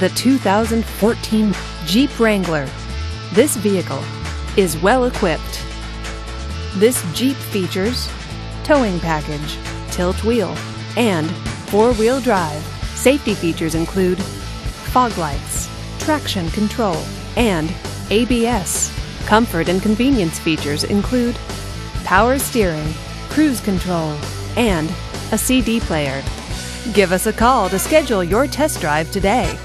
the 2014 Jeep Wrangler. This vehicle is well equipped. This Jeep features towing package, tilt wheel, and four-wheel drive. Safety features include fog lights, traction control, and ABS. Comfort and convenience features include power steering, cruise control, and a CD player. Give us a call to schedule your test drive today.